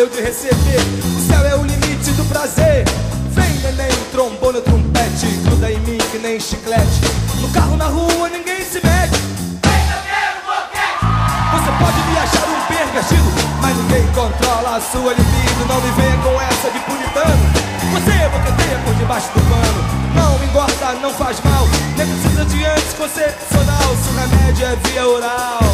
Eu de receber. O céu é o limite do prazer. Vem, neném, trombone, trompete, gruda em mim que nem chiclete. No carro, na rua, ninguém se mete. Você pode viajar um pervertido, mas ninguém controla a sua libido. Não me venha com essa de puritano. Você é boqueteia por debaixo do pano. Não engorda, não faz mal. Nem precisa de anticoncepcional. Se o remédio é via oral.